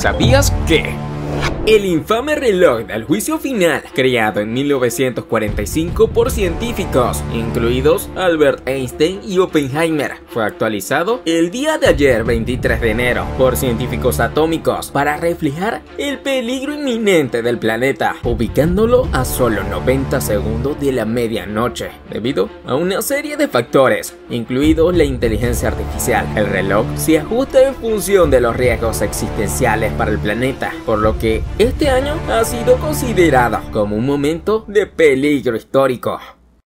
¿Sabías que? El infame reloj del juicio final, creado en 1945 por científicos, incluidos Albert Einstein y Oppenheimer, fue actualizado el día de ayer 23 de enero por científicos atómicos para reflejar el peligro inminente del planeta, ubicándolo a solo 90 segundos de la medianoche, debido a una serie de factores, incluidos la inteligencia artificial. El reloj se ajusta en función de los riesgos existenciales para el planeta, por lo este año ha sido considerado como un momento de peligro histórico.